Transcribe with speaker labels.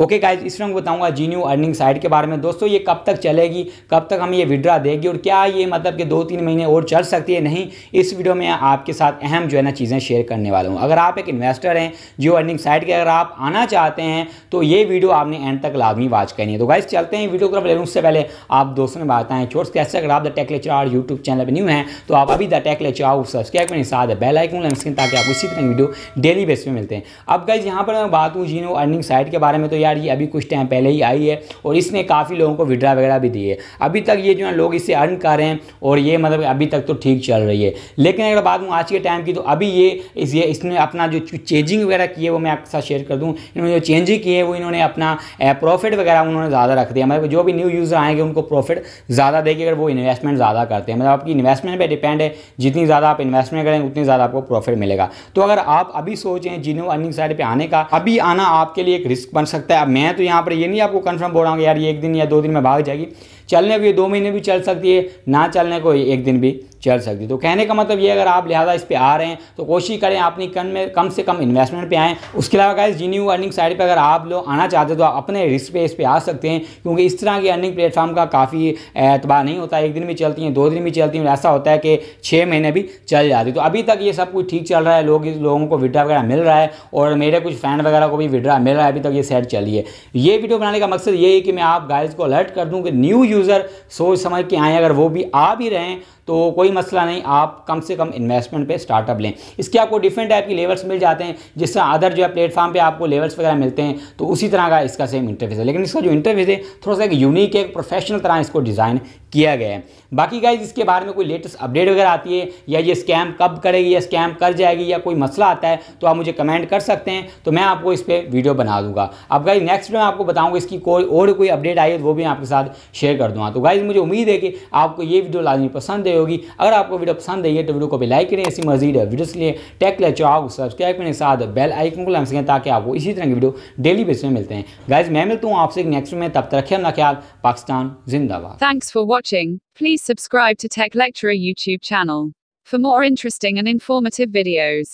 Speaker 1: Okay guys इस मैं बताऊँगा जी न्यू अर्निंग साइट के बारे में। दोस्तों, ये कब तक चलेगी? कब तक हमें ये विड्रा देगी? और क्या ये मतलब कि दो तीन महीने और चल सकती है? नहीं, इस वीडियो में आपके साथ अहम जो है ना चीज़ें शेयर करने वाला हूँ। अगर आप एक इन्वेस्टर हैं जियो अर्निंग साइट के, अगर आप आना चाहते हैं तो ये वीडियो आपने एंड तक लाजमी वाच करनी है। तो गाइज़ चलते हैं वीडियो को उससे पहले आप दोस्तों में बात आए, छोट कैसे अगर आप the tech lecture YouTube channel पर न्यू हैं तो आप अभी द टेक लेचर सब्सक्राइब करें साथ बेल आइकन ताकि आप इसी तरह वीडियो डेली बेस पे मिलते हैं। अब गाइज़ यहाँ पर मैं बात हूँ जी अर्निंग साइट के बारे में। तो यार ये अभी कुछ टाइम पहले ही आई है और इसने काफ़ी लोगों को विड्रा वगैरह भी दी है अभी तक ये जो है लोग इससे अर्न कर रहे हैं और ये मतलब अभी तक तो ठीक चल रही है। लेकिन अगर बात हूँ आज के टाइम की तो अभी ये इस, ये इसने अपना जो चेंजिंग वगैरह की है, वो मैं आपके साथ शेयर कर दूँ। इन्होंने जो चेंजिंग की है, वो इन्होंने अपना प्रॉफिट वगैरह उन्होंने ज़्यादा रख दिया। मतलब जो भी न्यू यूज़र आएँगे, उनको प्रॉफिट ज़्यादा देगी अगर वो इन्वेस्टमेंट ज़्यादा करते हैं मतलब आपकी इन्वेस्टमेंट पर डिपेंड है। जितनी ज़्यादा आप इन्वेस्टमेंट करें उतनी ज़्यादा आपको प्रॉफिट मिलेगा। तो अगर आप अभी सोचें जिन्हों अर्निंग साइड पर आने का, अभी आना आपके लिए एक रिस्क बन सकता है। मैं तो यहाँ पर ये नहीं आपको कन्फर्म बोल रहा हूँ यार ये एक दिन या दो दिन में भाग जाएगी। चलने को ये दो महीने भी चल सकती है, ना चलने को एक दिन भी चल सकती है। तो कहने का मतलब ये अगर आप लिहाजा इस पर आ रहे हैं तो कोशिश करें अपनी कम में, कम से कम इन्वेस्टमेंट पे आएँ। उसके अलावा गाइस जी न्यू अर्निंग साइड पे अगर आप लोग आना चाहते तो आप अपने रिस्क पे इस पर आ सकते हैं, क्योंकि इस तरह की अर्निंग प्लेटफॉर्म का काफ़ी एतबार नहीं होता एक दिन भी चलती हैं, दो दिन भी चलती हैं, ऐसा होता है कि छः महीने भी चल जाती तो अभी तक ये सब कुछ ठीक चल रहा है, लोग लोगों को विड्रा वगैरह मिल रहा है, और मेरे कुछ फ्रेंड वगैरह को भी विड्रा मिल रहा है, अभी तक ये सेट चली है। ये वीडियो बनाने का मकसद ये है कि मैं आप गाइज़ को अलर्ट कर दूँ कि न्यू यूज़र सोच समझ के आएँ अगर वो भी आ भी रहे हैं तो कोई मसला नहीं, आप कम से कम इन्वेस्टमेंट पे स्टार्टअप लें। इसके आपको डिफरेंट टाइप की लेवल्स मिल जाते हैं, जिस तरह अदर जो है प्लेटफॉर्म पे आपको लेवल्स वगैरह मिलते हैं तो उसी तरह का इसका सेम इंटरफेस है। लेकिन इसका जो इंटरफेस है, थोड़ा सा एक यूनिक है एक प्रोफेशनल तरह इसको डिज़ाइन किया गया है। बाकी गाइज़ इसके बारे में कोई लेटेस्ट अपडेट वगैरह आती है, या ये स्कैम कब करेगी, या स्कैम कर जाएगी, या कोई मसला आता है तो आप मुझे कमेंट कर सकते हैं तो मैं आपको इस पर वीडियो बना दूँगा। अब गाइज़ नेक्स्ट में आपको बताऊँगा, इसकी कोई और कोई अपडेट आई है, वो भी आपके साथ शेयर कर दूँगा। तो गाइज़ मुझे उम्मीद है कि आपको ये वीडियो लाजमी पसंद आई होगी। अगर आपको वीडियो पसंद आई है तो वीडियो को भी लाइक करें, ऐसी मजीद वीडियोस के लिए टेक ले चाहो सब्सक्राइब के साथ बेल आइकन को लम ताकि आपको इसी तरह की वीडियो डेली बेस में मिलते हैं। गाइज़ मैं मिलता हूँ आपसे नेक्स्ट में। तब तक रखें अपना ख्याल। पाकिस्तान जिंदाबाद।
Speaker 2: Thanks for watching please subscribe to tech lecture YouTube channel for more interesting and informative videos.